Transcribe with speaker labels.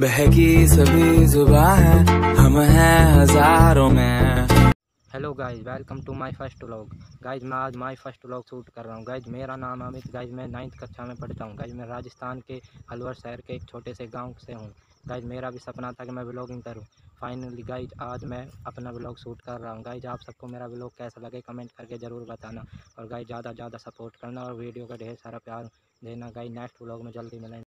Speaker 1: बहकी सभी जुबा है, हम हैं हज़ारों में।
Speaker 2: Hello guys welcome to my first vlog guys मैं आज माय फ़र्स्ट व्लॉग शूट कर रहा हूँ। गाइज़ मेरा नाम अमित। गाइज़ मैं नाइन्थ कक्षा में पढ़ता हूँ। गाइज़ मैं राजस्थान के अलवर शहर के एक छोटे से गाँव से हूँ। गाइज़ मेरा भी सपना था कि मैं ब्लॉगिंग करूँ। फाइनली गाइज़ आज मैं अपना ब्लॉग शूट कर रहा हूँ। गाइज़ आप सबको मेरा ब्लॉग कैसा लगे कमेंट करके ज़रूर बताना। और गाइज़ ज़्यादा ज़्यादा सपोर्ट करना और वीडियो का ढेर सारा प्यार देना। गाइज़ नेक्स्ट ब्लॉग में जल्दी मिलेंगे।